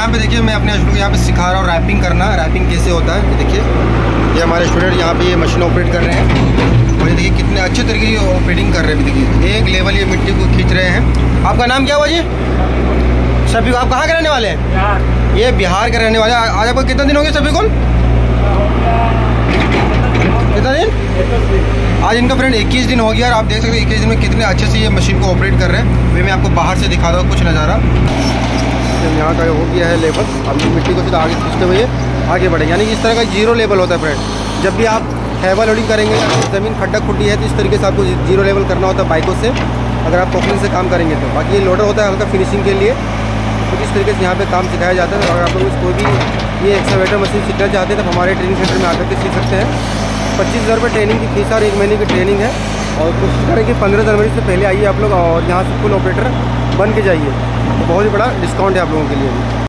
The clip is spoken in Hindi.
यहाँ पे देखिए मैं अपने स्टूडेंट को यहाँ पे सिखा रहा हूँ रैपिंग करना रैपिंग कैसे होता है देखिए। ये हमारे स्टूडेंट यहाँ पे ये मशीन ऑपरेट कर रहे हैं। और ये देखिए कितने अच्छे तरीके की ऑपरेटिंग कर रहे हैं देखिए। एक लेवल ये मिट्टी को खींच रहे हैं। आपका नाम क्या हुआ जी? सभी को आप कहाँ के रहने वाले हैं? ये बिहार के रहने वाले आज आपको कितने दिन हो गए सभी को? कितना दिन? आज इनका फ्रेंड 21 दिन हो गया और आप देख सकते हैं इक्कीस दिन में कितने अच्छे से ये मशीन को ऑपरेट कर रहे हैं। वे मैं आपको बाहर से दिखा रहा हूँ कुछ नज़ारा। यहाँ का हो गया है लेवल अब मिट्टी को फिर आगे खींचते हुए आगे बढ़े यानी कि इस तरह का ज़ीरो लेवल होता है फ्रेंड जब भी आप हैवल लोडिंग करेंगे, ज़मीन खड्डा खुड्डी है तो इस तरीके से आपको ज़ीरो लेवल करना होता है बाइकों से। अगर आप पोखलिंग से काम करेंगे तो। बाकी ये लोडर होता है हल्का फिनिशिंग के लिए। तो इस तरीके से यहाँ पे काम सिखाया जाता है। अगर आप लोग कोई भी ये एक्सावेटर मशीन सीखना चाहते हैं तो हमारे ट्रेनिंग सेंटर में आकर के सीख सकते हैं। पच्चीस हज़ार रुपये ट्रेनिंग की फ़ीस और एक महीने की ट्रेनिंग है। और कोशिश करें कि पंद्रह जनवरी से पहले आइए आप लोग, और यहाँ से फुल ऑपरेटर बन के जाइए। तो बहुत ही बड़ा डिस्काउंट है आप लोगों के लिए।